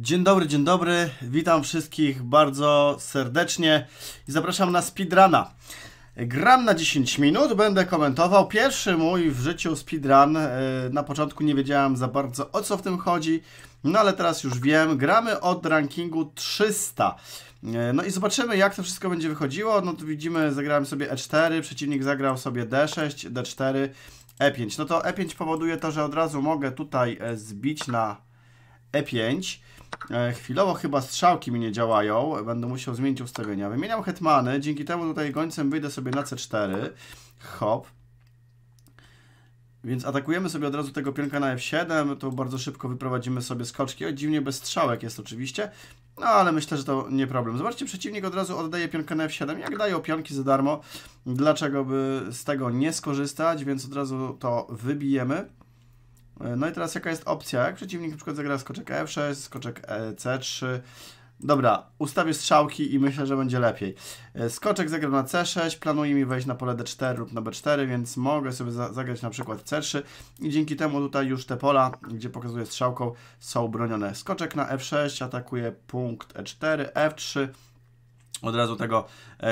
Dzień dobry, dzień dobry. Witam wszystkich bardzo serdecznie i zapraszam na speedruna. Gram na 10 minut, będę komentował. Pierwszy mój w życiu speedrun. E, na początku nie wiedziałem za bardzo o co w tym chodzi, no ale teraz już wiem. Gramy od rankingu 300. E, no i zobaczymy jak to wszystko będzie wychodziło. No tu widzimy, zagrałem sobie E4, przeciwnik zagrał sobie D6, D4, E5. No to E5 powoduje to, że od razu mogę tutaj e, zbić na E5. E, chwilowo chyba strzałki mi nie działają, będę musiał zmienić ustawienia. Wymieniam hetmany, dzięki temu tutaj gońcem wyjdę sobie na C4. Hop. Więc atakujemy sobie od razu tego pionka na F7, to bardzo szybko wyprowadzimy sobie skoczki. O, dziwnie bez strzałek jest oczywiście, no ale myślę, że to nie problem. Zobaczcie, przeciwnik od razu oddaje pionkę na F7. Jak dają pionki za darmo, dlaczego by z tego nie skorzystać, więc od razu to wybijemy. E, no i teraz jaka jest opcja? Jak przeciwnik na przykład zagra skoczek F6, skoczek e, C3. Dobra, ustawię strzałki i myślę, że będzie lepiej. E, skoczek zagra na C6, planuje mi wejść na pole D4 lub na B4, więc mogę sobie za zagrać na przykład C3 i dzięki temu tutaj już te pola, gdzie pokazuję strzałką, są bronione. Skoczek na F6 atakuje punkt E4, F3, od razu tego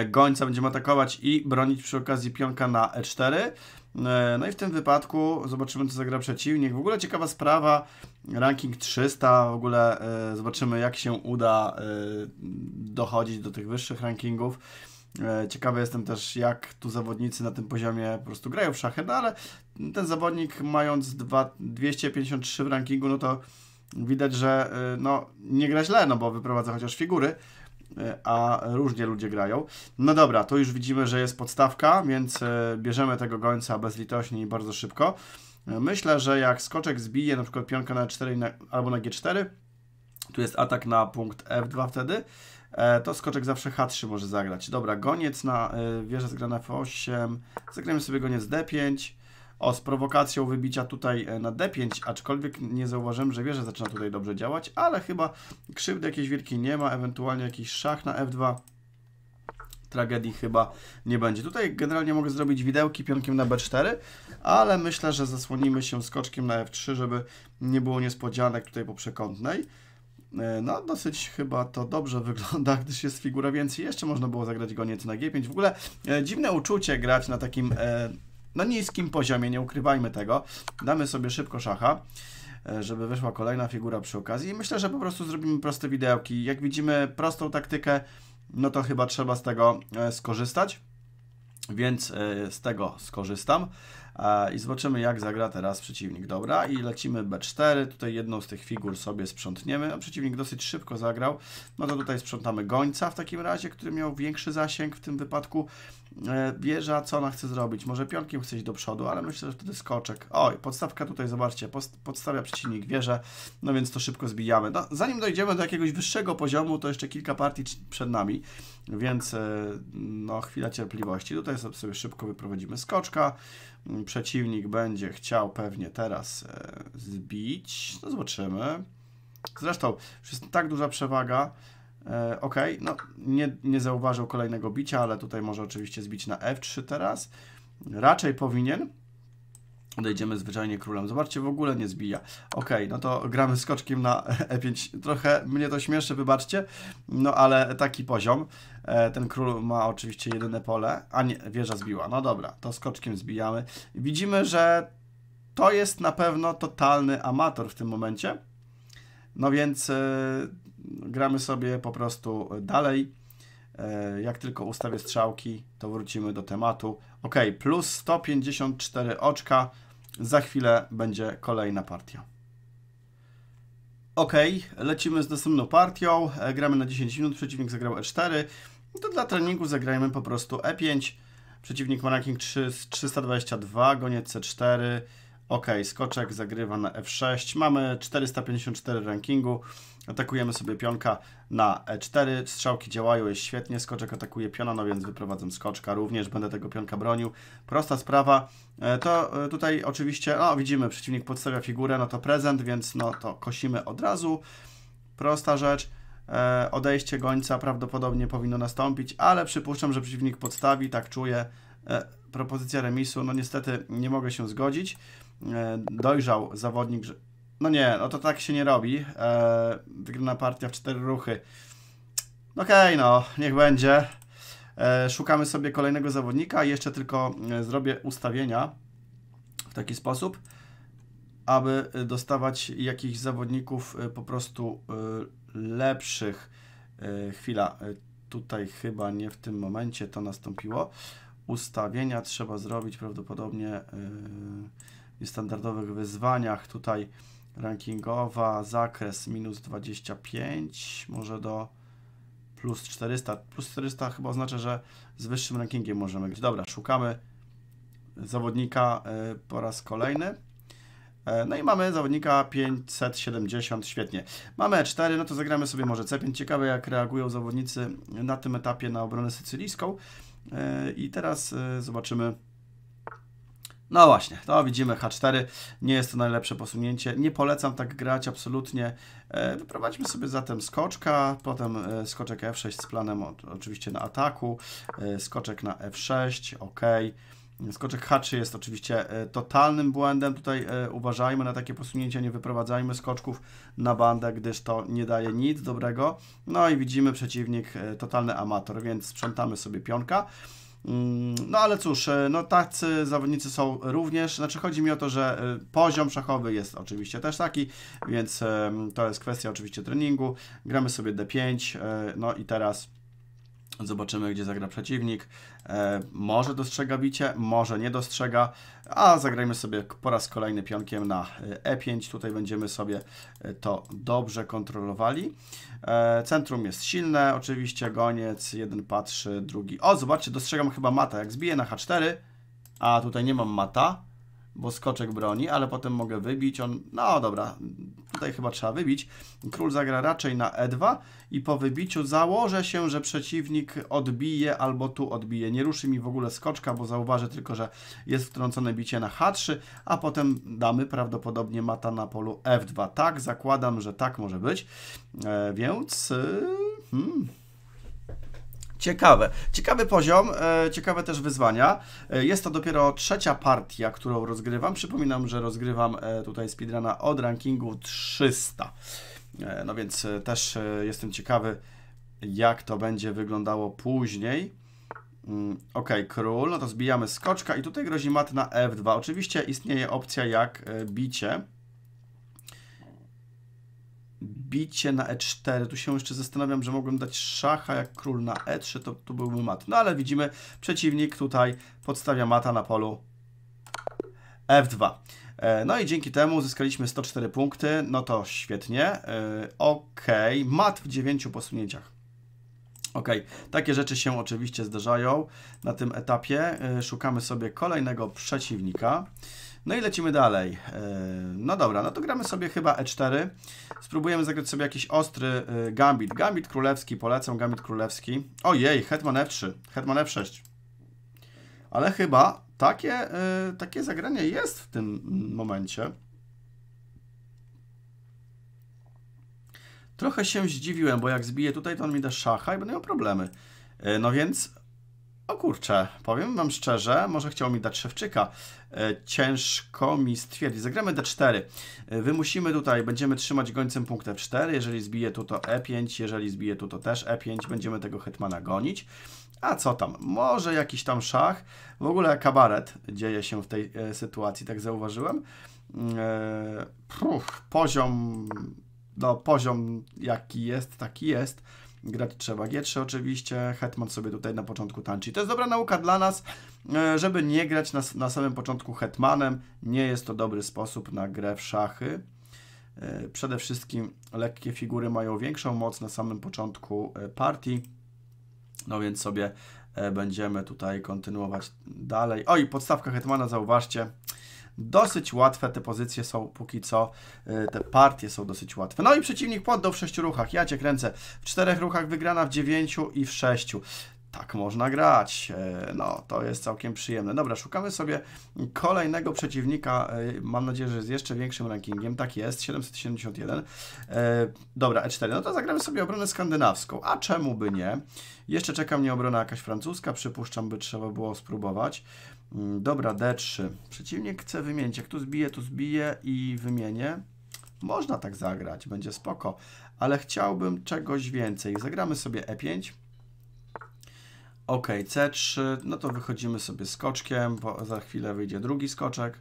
gońca będziemy atakować i bronić przy okazji pionka na E4. E, no i w tym wypadku zobaczymy, co zagra przeciwnik. W ogóle ciekawa sprawa, ranking 300, w ogóle e, zobaczymy, jak się uda e, dochodzić do tych wyższych rankingów. Ciekawy jestem też, jak tu zawodnicy na tym poziomie po prostu grają w szachy, no ale ten zawodnik mając 2, 253 w rankingu, no to widać, że no, nie gra źle, no bo wyprowadza chociaż figury. E, a różnie ludzie grają. No dobra, to już widzimy, że jest podstawka, więc e, bierzemy tego gońca bezlitośnie i bardzo szybko. E, myślę, że jak skoczek zbije na przykład pionkę na 4 albo na G4, tu jest atak na punkt F2 wtedy, to skoczek zawsze H3 może zagrać. Dobra, goniec na wieżę zgrana F8, zagramy sobie goniec D5, o, z prowokacją wybicia tutaj e, na D5, aczkolwiek nie zauważyłem, że wieża zaczyna tutaj dobrze działać, ale chyba krzywdy jakiejś wielkiej nie ma, ewentualnie jakiś szach na F2 tragedii chyba nie będzie. Tutaj generalnie mogę zrobić widełki pionkiem na B4, ale myślę, że zasłonimy się skoczkiem na F3, żeby nie było niespodzianek tutaj po przekątnej. E, no, dosyć chyba to dobrze wygląda, gdyż jest figura więcej. Jeszcze można było zagrać go nieco na G5. W ogóle e, dziwne uczucie grać na takim e, na niskim poziomie, nie ukrywajmy tego. Damy sobie szybko szacha, e, żeby wyszła kolejna figura przy okazji. I myślę, że po prostu zrobimy proste widełki. Jak widzimy prostą taktykę, no to chyba trzeba z tego e, skorzystać. Więc e, z tego skorzystam i zobaczymy jak zagra teraz przeciwnik. Dobra, i lecimy B4, tutaj jedną z tych figur sobie sprzątniemy, a przeciwnik dosyć szybko zagrał, no to tutaj sprzątamy gońca w takim razie, który miał większy zasięg w tym wypadku. E, wieża, co ona chce zrobić? Może pionkiem chce iść do przodu, ale myślę, że wtedy skoczek. Oj, podstawka tutaj, zobaczcie, podstawia przeciwnik wieżę, no więc to szybko zbijamy. No, zanim dojdziemy do jakiegoś wyższego poziomu, to jeszcze kilka partii przed nami, więc e, no chwila cierpliwości. Tutaj sobie szybko wyprowadzimy skoczka, przeciwnik będzie chciał pewnie teraz e, zbić. No zobaczymy. Zresztą już jest tak duża przewaga. E, ok, no nie, nie zauważył kolejnego bicia, ale tutaj może oczywiście zbić na F3 teraz. Raczej powinien. Odejdziemy zwyczajnie królem. Zobaczcie, w ogóle nie zbija. Ok, no to gramy skoczkiem na E5. Trochę mnie to śmieszy, wybaczcie. No ale taki poziom. E, ten król ma oczywiście jedyne pole. A nie, wieża zbiła. No dobra, to skoczkiem zbijamy. Widzimy, że to jest na pewno totalny amator w tym momencie. No więc e, gramy sobie po prostu dalej. E, jak tylko ustawię strzałki, to wrócimy do tematu. Ok, plus 154 oczka. Za chwilę będzie kolejna partia. Ok, lecimy z następną partią. E, gramy na 10 minut, przeciwnik zagrał E4. To dla treningu zagrajmy po prostu E5. Przeciwnik ma ranking 3, 322, goniec C4. Ok, skoczek zagrywa na F6. Mamy 454 rankingu. Atakujemy sobie pionka na E4. Strzałki działają, jest świetnie. Skoczek atakuje piona, no więc wyprowadzam skoczka. Również będę tego pionka bronił. Prosta sprawa. E, to e, tutaj oczywiście, no widzimy, przeciwnik podstawia figurę, no to prezent, więc no to kosimy od razu. Prosta rzecz. E, odejście gońca prawdopodobnie powinno nastąpić, ale przypuszczam, że przeciwnik podstawi, tak czuję. Propozycja remisu, no niestety nie mogę się zgodzić. Dojrzał zawodnik, że No nie, no to tak się nie robi. E, wygrana partia w cztery ruchy. Okej, okay, no, niech będzie. E, szukamy sobie kolejnego zawodnika. Jeszcze tylko e, zrobię ustawienia w taki sposób, aby dostawać jakichś zawodników e, po prostu e, lepszych. E, chwila, tutaj chyba nie w tym momencie to nastąpiło. Ustawienia trzeba zrobić prawdopodobnie w standardowych wyzwaniach. Tutaj rankingowa, zakres minus 25, może do plus 400. Plus 400 chyba oznacza, że z wyższym rankingiem możemy grać. Dobra, szukamy zawodnika e, po raz kolejny. E, no i mamy zawodnika 570, świetnie. Mamy E4, no to zagramy sobie może C5. Ciekawe jak reagują zawodnicy na tym etapie na obronę sycylijską. E, I teraz zobaczymy no właśnie, to widzimy H4, nie jest to najlepsze posunięcie, nie polecam tak grać absolutnie. E, wyprowadźmy sobie zatem skoczka, potem e, skoczek F6 z planem oczywiście na ataku, e, skoczek na F6, ok. Skoczek H3 jest oczywiście totalnym błędem, tutaj uważajmy na takie posunięcia, nie wyprowadzajmy skoczków na bandę, gdyż to nie daje nic dobrego. No i widzimy przeciwnik totalny amator, więc sprzątamy sobie pionka. Mm, no ale cóż, e, no tacy zawodnicy są również, znaczy chodzi mi o to, że e, poziom szachowy jest oczywiście też taki, więc to jest kwestia oczywiście treningu. Gramy sobie D5, e, no i teraz Zobaczymy, gdzie zagra przeciwnik. E, może dostrzega bicie, może nie dostrzega, a zagrajmy sobie po raz kolejny pionkiem na E5. Tutaj będziemy sobie to dobrze kontrolowali. E, centrum jest silne, oczywiście goniec, jeden patrzy, drugi. O, zobaczcie, dostrzegam chyba mata. Jak zbiję na H4, a tutaj nie mam mata, bo skoczek broni, ale potem mogę wybić. On, no dobra, tutaj chyba trzeba wybić. Król zagra raczej na E2 i po wybiciu założę się, że przeciwnik odbije albo tu odbije. Nie ruszy mi w ogóle skoczka, bo zauważę tylko, że jest wtrącone bicie na H3, a potem damy prawdopodobnie mata na polu F2. Tak, zakładam, że tak może być. E, więc... Y, hmm. Ciekawe. Ciekawy poziom, e, ciekawe też wyzwania. E, jest to dopiero trzecia partia, którą rozgrywam. Przypominam, że rozgrywam e, tutaj speedruna od rankingu 300. E, no więc też jestem ciekawy, jak to będzie wyglądało później. Mm, ok, król, no to zbijamy skoczka i tutaj grozi mat na F2. Oczywiście istnieje opcja jak bicie bicie na e4. Tu się jeszcze zastanawiam, że mogłem dać szacha, jak król na e3, to tu byłby mat. No ale widzimy, przeciwnik tutaj podstawia mata na polu f2. E, no i dzięki temu uzyskaliśmy 104 punkty, no to świetnie. E, ok, mat w 9 posunięciach. Ok, takie rzeczy się oczywiście zdarzają na tym etapie. E, szukamy sobie kolejnego przeciwnika. No i lecimy dalej. E, no dobra, no to gramy sobie chyba E4. Spróbujemy zagrać sobie jakiś ostry e, gambit. Gambit królewski, polecam gambit królewski. Ojej, hetman F3, hetman F6. Ale chyba takie, e, takie zagranie jest w tym momencie. Trochę się zdziwiłem, bo jak zbiję tutaj, to on mi da szacha i będę miał problemy. No więc o kurczę, powiem wam szczerze, może chciał mi dać szewczyka. E, ciężko mi stwierdzić. Zagramy D4. E, wymusimy tutaj, będziemy trzymać gońcem punkt F4. Jeżeli zbije tu to E5, jeżeli zbije tu to też E5. Będziemy tego hetmana gonić. A co tam? Może jakiś tam szach. W ogóle kabaret dzieje się w tej e, sytuacji, tak zauważyłem. E, puf, poziom, no poziom jaki jest, taki jest. Grać trzeba G3 oczywiście, Hetman sobie tutaj na początku tańczy. To jest dobra nauka dla nas, e, żeby nie grać na, na samym początku Hetmanem. Nie jest to dobry sposób na grę w szachy. E, przede wszystkim lekkie figury mają większą moc na samym początku e, partii. No więc sobie będziemy tutaj kontynuować dalej. Oj, podstawka Hetmana, zauważcie, Dosyć łatwe te pozycje są póki co, y, te partie są dosyć łatwe. No i przeciwnik poddał w sześciu ruchach. Ja Cię kręcę. W czterech ruchach wygrana, w dziewięciu i w sześciu. Tak można grać. E, no, to jest całkiem przyjemne. Dobra, szukamy sobie kolejnego przeciwnika. E, mam nadzieję, że z jeszcze większym rankingiem. Tak jest, 771. E, dobra, E4. No to zagramy sobie obronę skandynawską. A czemu by nie? Jeszcze czeka mnie obrona jakaś francuska. Przypuszczam, by trzeba było spróbować. Mm, dobra, D3. Przeciwnik chce wymienić. Jak tu zbije, tu zbije i wymienię. Można tak zagrać, będzie spoko, ale chciałbym czegoś więcej. Zagramy sobie E5. Ok, C3, no to wychodzimy sobie skoczkiem, bo za chwilę wyjdzie drugi skoczek.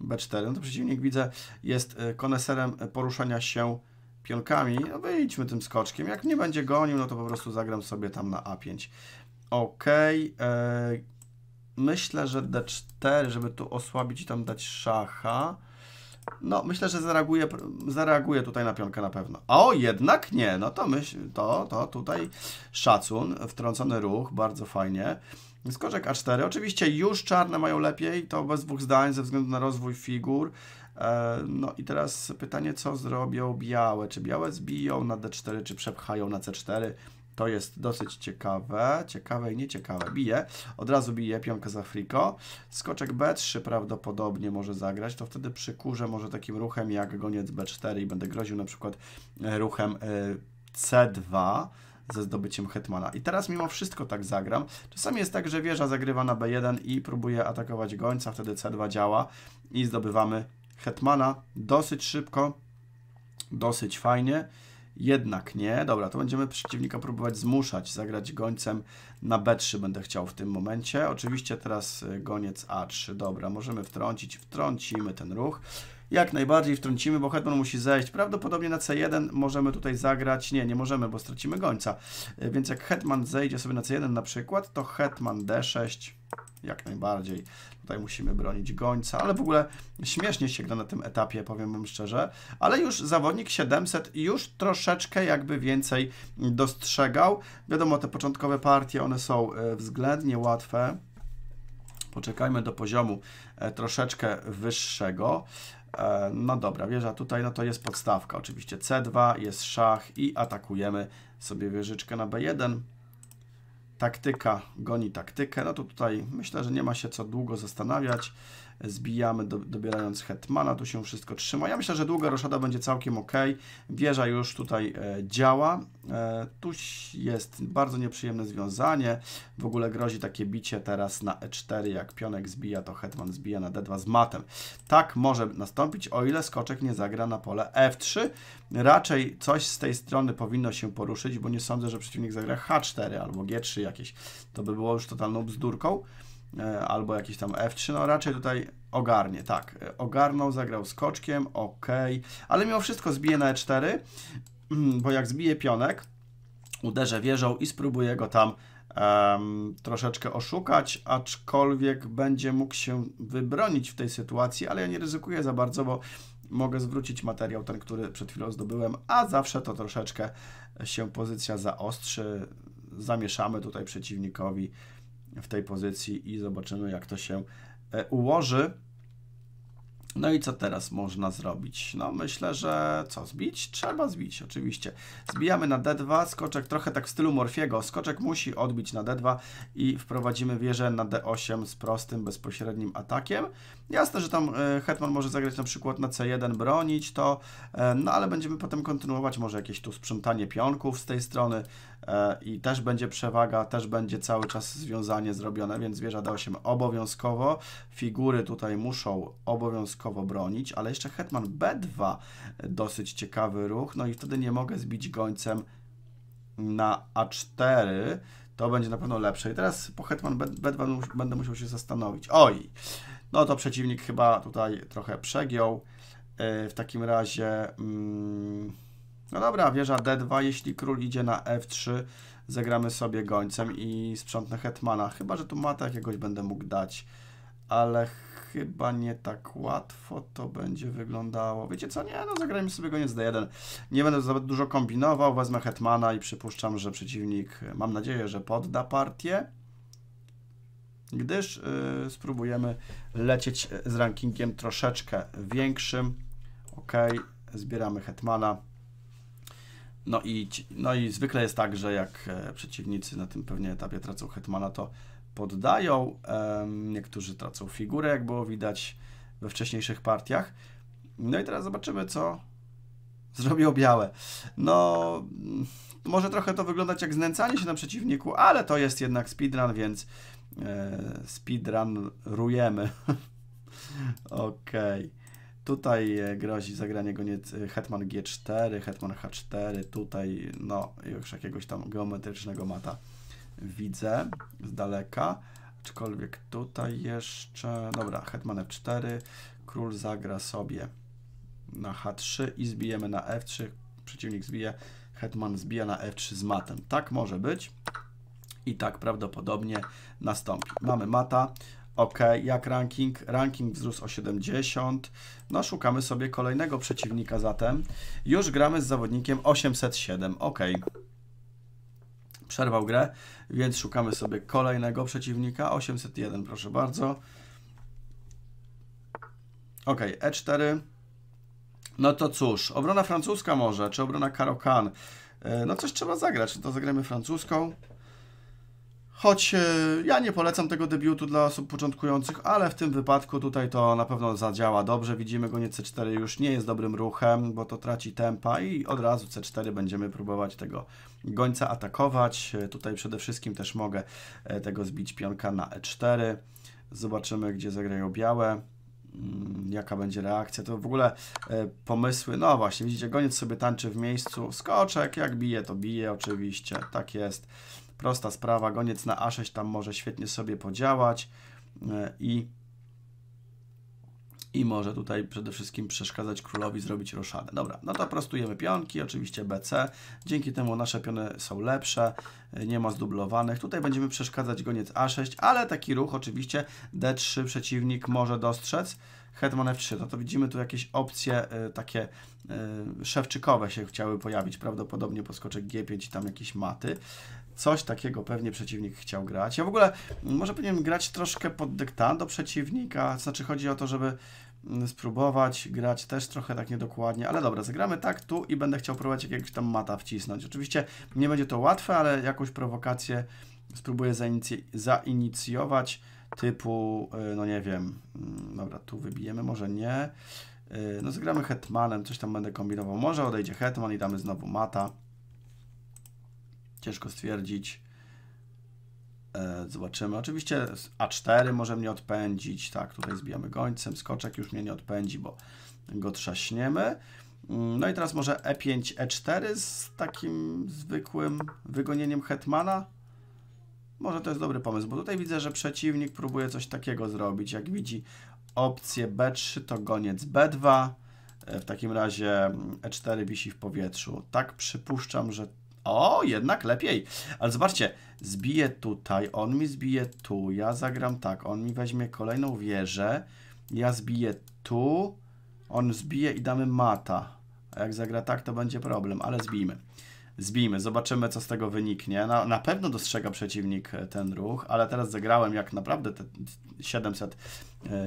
B4, no to przeciwnik widzę jest e, koneserem poruszania się pionkami. No wyjdźmy tym skoczkiem. Jak nie będzie gonił, no to po prostu zagram sobie tam na A5. Ok, e, myślę, że D4, żeby tu osłabić i tam dać szacha. No, myślę, że zareaguje, zareaguje tutaj na pionkę na pewno. O, jednak nie. No to myśl, to, to tutaj szacun, wtrącony ruch, bardzo fajnie. Skoczek A4. Oczywiście już czarne mają lepiej, to bez dwóch zdań, ze względu na rozwój figur. E, no i teraz pytanie, co zrobią białe? Czy białe zbiją na D4, czy przepchają na C4? To jest dosyć ciekawe, ciekawe i nieciekawe. Bije, od razu bije pionkę za friko. Skoczek B3 prawdopodobnie może zagrać, to wtedy przy kurze może takim ruchem jak goniec B4 i będę groził na przykład e, ruchem e, C2 ze zdobyciem hetmana. I teraz mimo wszystko tak zagram. Czasami jest tak, że wieża zagrywa na B1 i próbuje atakować gońca, wtedy C2 działa i zdobywamy hetmana dosyć szybko, dosyć fajnie. Jednak nie. Dobra, to będziemy przeciwnika próbować zmuszać, zagrać gońcem na B3 będę chciał w tym momencie. Oczywiście teraz y, goniec A3. Dobra, możemy wtrącić, wtrącimy ten ruch. Jak najbardziej wtrącimy, bo hetman musi zejść. Prawdopodobnie na C1 możemy tutaj zagrać. Nie, nie możemy, bo stracimy gońca. Y, więc jak hetman zejdzie sobie na C1 na przykład, to hetman D6 jak najbardziej. Tutaj musimy bronić gońca, ale w ogóle śmiesznie się gra na tym etapie, powiem Wam szczerze. Ale już zawodnik 700 już troszeczkę jakby więcej dostrzegał. Wiadomo, te początkowe partie, one są e, względnie łatwe. Poczekajmy do poziomu e, troszeczkę wyższego. E, no dobra, wieża tutaj, no to jest podstawka. Oczywiście C2, jest szach i atakujemy sobie wieżyczkę na B1 taktyka goni taktykę, no to tutaj myślę, że nie ma się co długo zastanawiać. Zbijamy do, dobierając hetmana, tu się wszystko trzyma. Ja myślę, że długa roszada będzie całkiem ok. Wieża już tutaj e, działa. E, tu jest bardzo nieprzyjemne związanie. W ogóle grozi takie bicie teraz na e4. Jak pionek zbija, to hetman zbija na d2 z matem. Tak może nastąpić, o ile skoczek nie zagra na pole f3. Raczej coś z tej strony powinno się poruszyć, bo nie sądzę, że przeciwnik zagra h4 albo g3 jakieś. To by było już totalną bzdurką. E, albo jakiś tam F3, no raczej tutaj ogarnie, tak, e, ogarnął, zagrał skoczkiem, ok, ale mimo wszystko zbije na E4, bo jak zbije pionek, uderzę wieżą i spróbuję go tam um, troszeczkę oszukać, aczkolwiek będzie mógł się wybronić w tej sytuacji, ale ja nie ryzykuję za bardzo, bo mogę zwrócić materiał ten, który przed chwilą zdobyłem, a zawsze to troszeczkę się pozycja zaostrzy, zamieszamy tutaj przeciwnikowi w tej pozycji i zobaczymy, jak to się e, ułoży. No i co teraz można zrobić? No myślę, że co, zbić? Trzeba zbić, oczywiście. Zbijamy na D2, skoczek trochę tak w stylu Morfiego. Skoczek musi odbić na D2 i wprowadzimy wieżę na D8 z prostym, bezpośrednim atakiem. Jasne, że tam e, Hetman może zagrać na przykład na C1, bronić to, e, no ale będziemy potem kontynuować może jakieś tu sprzątanie pionków z tej strony e, i też będzie przewaga, też będzie cały czas związanie zrobione, więc wieża D8 obowiązkowo. Figury tutaj muszą obowiązkowo bronić, ale jeszcze Hetman B2 dosyć ciekawy ruch, no i wtedy nie mogę zbić gońcem na A4, to będzie na pewno lepsze. I teraz po Hetman B2 będę musiał się zastanowić. Oj, no to przeciwnik chyba tutaj trochę przegiął. E, w takim razie, mm, no dobra, wieża D2, jeśli król idzie na F3, zagramy sobie gońcem i sprzątnę hetmana. Chyba, że tu mata jakiegoś będę mógł dać, ale chyba nie tak łatwo to będzie wyglądało. Wiecie co? Nie, no zagrajmy sobie goniec D1. Nie będę za dużo kombinował, wezmę hetmana i przypuszczam, że przeciwnik, mam nadzieję, że podda partię gdyż y, spróbujemy lecieć z rankingiem troszeczkę większym. Ok, zbieramy Hetmana. No i, no i zwykle jest tak, że jak e, przeciwnicy na tym pewnie etapie tracą Hetmana, to poddają. niektórzy tracą figurę, jak było widać we wcześniejszych partiach. No i teraz zobaczymy, co zrobią białe. No, może trochę to wyglądać jak znęcanie się na przeciwniku, ale to jest jednak speedrun, więc e, speedrun rujemy. ok. Tutaj e, grozi zagranie goniec e, hetman G4, hetman H4, tutaj no już jakiegoś tam geometrycznego mata widzę z daleka. Aczkolwiek tutaj jeszcze, dobra, hetman F4, król zagra sobie na H3 i zbijemy na F3, przeciwnik zbije, hetman zbija na F3 z matem. Tak może być i tak prawdopodobnie nastąpi. Mamy mata, ok, jak ranking? Ranking wzrósł o 70, no szukamy sobie kolejnego przeciwnika zatem. Już gramy z zawodnikiem 807, ok. Przerwał grę, więc szukamy sobie kolejnego przeciwnika, 801, proszę bardzo. Ok, E4. No to cóż, obrona francuska może, czy obrona Karokan. E, no coś trzeba zagrać, czy to zagramy francuską. Choć e, ja nie polecam tego debiutu dla osób początkujących, ale w tym wypadku tutaj to na pewno zadziała dobrze. Widzimy go nie C4 już nie jest dobrym ruchem, bo to traci tempa i od razu C4 będziemy próbować tego gońca atakować. E, tutaj przede wszystkim też mogę tego zbić pionka na E4. Zobaczymy, gdzie zagrają białe. Mm, jaka będzie reakcja, to w ogóle e, pomysły, no właśnie, widzicie, goniec sobie tańczy w miejscu, skoczek, jak bije, to bije oczywiście, tak jest, prosta sprawa, goniec na A6 tam może świetnie sobie podziałać e, i i może tutaj przede wszystkim przeszkadzać królowi zrobić roszadę. Dobra, no to prostujemy pionki, oczywiście BC. Dzięki temu nasze piony są lepsze, nie ma zdublowanych. Tutaj będziemy przeszkadzać goniec A6, ale taki ruch oczywiście D3 przeciwnik może dostrzec. Hetman F3, no to widzimy tu jakieś opcje y, takie y, szewczykowe się chciały pojawić, prawdopodobnie poskoczek G5 i tam jakieś maty. Coś takiego pewnie przeciwnik chciał grać. Ja w ogóle może powinienem grać troszkę pod dyktando przeciwnika, znaczy chodzi o to, żeby Mm, spróbować grać też trochę tak niedokładnie, ale dobra, zagramy tak tu i będę chciał próbować jakiegoś tam mata wcisnąć. Oczywiście nie będzie to łatwe, ale jakąś prowokację spróbuję zainicy zainicjować typu, y, no nie wiem, mm, dobra, tu wybijemy, może nie. Y, no zagramy hetmanem, coś tam będę kombinował. Może odejdzie hetman i damy znowu mata. Ciężko stwierdzić. E, zobaczymy. Oczywiście A4 może mnie odpędzić. Tak, tutaj zbijamy gońcem. Skoczek już mnie nie odpędzi, bo go trzaśniemy. Mm, no i teraz może E5, E4 z takim zwykłym wygonieniem hetmana. Może to jest dobry pomysł, bo tutaj widzę, że przeciwnik próbuje coś takiego zrobić. Jak widzi opcję B3, to goniec B2. E, w takim razie E4 wisi w powietrzu. Tak przypuszczam, że o, jednak lepiej. Ale zobaczcie, zbiję tutaj, on mi zbije tu, ja zagram tak, on mi weźmie kolejną wieżę, ja zbiję tu, on zbije i damy mata. A jak zagra tak, to będzie problem, ale zbijmy. Zbijmy, zobaczymy, co z tego wyniknie. Na, na pewno dostrzega przeciwnik e, ten ruch, ale teraz zagrałem jak naprawdę te 700,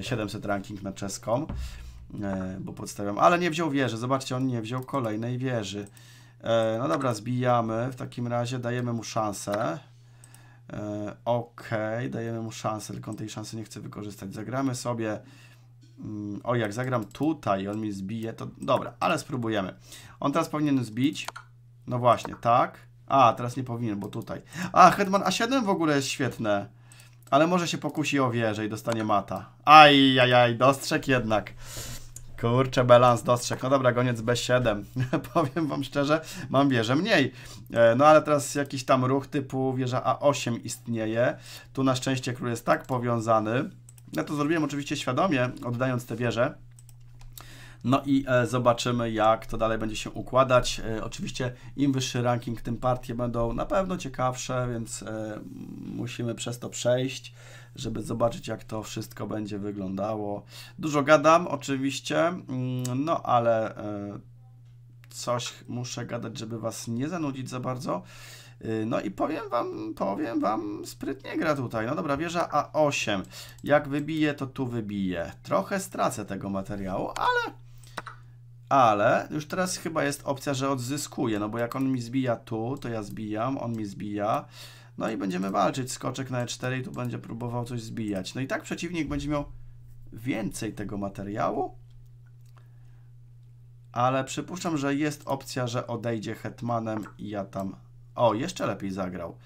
700 e, ranking na czeską, e, bo podstawiam, ale nie wziął wieży. Zobaczcie, on nie wziął kolejnej wieży. E, no dobra, zbijamy. W takim razie dajemy mu szansę. E, ok, dajemy mu szansę, tylko on tej szansy nie chce wykorzystać. Zagramy sobie. Mm, o, jak zagram tutaj, on mi zbije, to dobra, ale spróbujemy. On teraz powinien zbić. No właśnie, tak. A, teraz nie powinien, bo tutaj. A, Hetman A7 w ogóle jest świetne. Ale może się pokusi o wieżę i dostanie mata. Aj, aj, aj, dostrzeg jednak. Kurczę, balans dostrzegł. No dobra, goniec B7. Powiem wam szczerze, mam wieżę mniej. E, no ale teraz jakiś tam ruch typu wieża A8 istnieje. Tu na szczęście król jest tak powiązany. Ja to zrobiłem oczywiście świadomie, oddając tę wieżę. No i e, zobaczymy, jak to dalej będzie się układać. E, oczywiście im wyższy ranking, tym partie będą na pewno ciekawsze, więc e, musimy przez to przejść żeby zobaczyć, jak to wszystko będzie wyglądało. Dużo gadam, oczywiście, mm, no ale coś muszę gadać, żeby Was nie zanudzić za bardzo. No i powiem wam, powiem wam, sprytnie gra tutaj. No dobra, wieża A8. Jak wybiję, to tu wybiję. Trochę stracę tego materiału, ale... Ale już teraz chyba jest opcja, że odzyskuję, no bo jak on mi zbija tu, to ja zbijam, on mi zbija. No i będziemy walczyć. Skoczek na E4 i tu będzie próbował coś zbijać. No i tak przeciwnik będzie miał więcej tego materiału. Ale przypuszczam, że jest opcja, że odejdzie hetmanem i ja tam... O, jeszcze lepiej zagrał.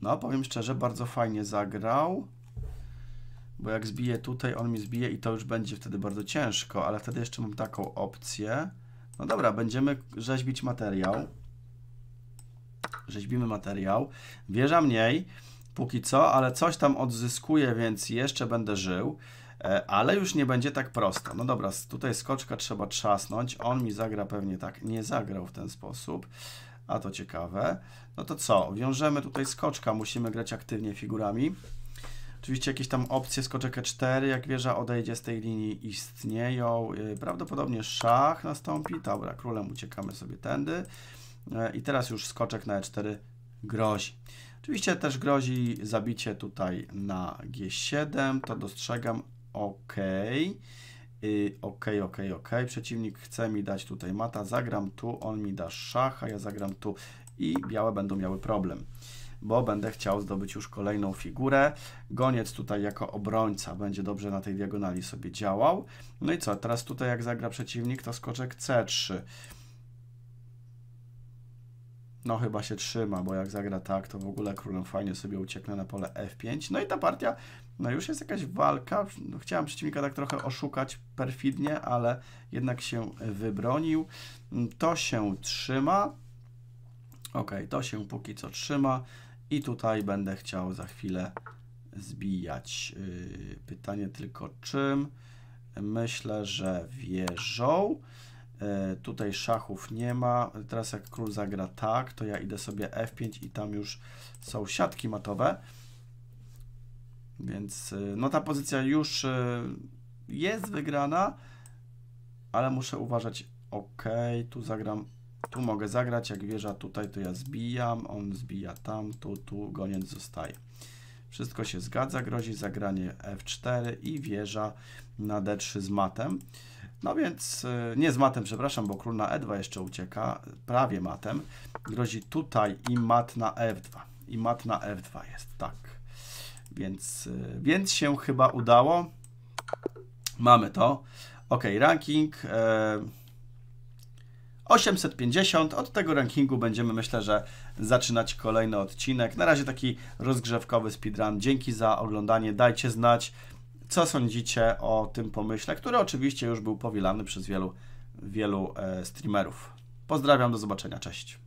No, powiem szczerze, bardzo fajnie zagrał. Bo jak zbiję tutaj, on mi zbije i to już będzie wtedy bardzo ciężko, ale wtedy jeszcze mam taką opcję. No dobra, będziemy rzeźbić materiał. Rzeźbimy materiał. Wieża mniej, póki co, ale coś tam odzyskuję, więc jeszcze będę żył. E, ale już nie będzie tak prosto. No dobra, tutaj skoczka trzeba trzasnąć. On mi zagra pewnie tak. Nie zagrał w ten sposób. A to ciekawe. No to co? Wiążemy tutaj skoczka. Musimy grać aktywnie figurami. Oczywiście jakieś tam opcje skoczek E4, jak wieża odejdzie z tej linii istnieją. E, prawdopodobnie szach nastąpi. Dobra, królem uciekamy sobie tędy. E, I teraz już skoczek na E4 grozi. Oczywiście też grozi zabicie tutaj na G7, to dostrzegam, ok, ok, ok, ok, przeciwnik chce mi dać tutaj mata, zagram tu, on mi da szacha, ja zagram tu i białe będą miały problem, bo będę chciał zdobyć już kolejną figurę, goniec tutaj jako obrońca będzie dobrze na tej diagonali sobie działał, no i co, teraz tutaj jak zagra przeciwnik, to skoczek C3, no chyba się trzyma, bo jak zagra tak, to w ogóle królem fajnie sobie ucieknę na pole F5. No i ta partia, no już jest jakaś walka. No, chciałem przeciwnika tak trochę oszukać perfidnie, ale jednak się wybronił. To się trzyma. Ok, to się póki co trzyma. I tutaj będę chciał za chwilę zbijać. Yy, pytanie tylko czym? Myślę, że wieżą. E, tutaj szachów nie ma. Teraz jak król zagra tak, to ja idę sobie F5 i tam już są siatki matowe. Więc e, no ta pozycja już jest wygrana, ale muszę uważać. Ok, tu zagram, tu mogę zagrać. Jak wieża tutaj, to ja zbijam, on zbija tam, tu, tu, goniec zostaje. Wszystko się zgadza, grozi zagranie F4 i wieża na D3 z matem. No więc y, nie z matem, przepraszam, bo król na E2 jeszcze ucieka, prawie matem. Grozi tutaj i mat na F2. I mat na F2 jest, tak. Więc, y, więc się chyba udało. Mamy to. Ok, ranking. 850. E, Od tego rankingu będziemy, myślę, że zaczynać kolejny odcinek. Na razie taki rozgrzewkowy speedrun. Dzięki za oglądanie. Dajcie znać, co sądzicie o tym pomyśle, który oczywiście już był powielany przez wielu, wielu e, streamerów. Pozdrawiam, do zobaczenia, cześć.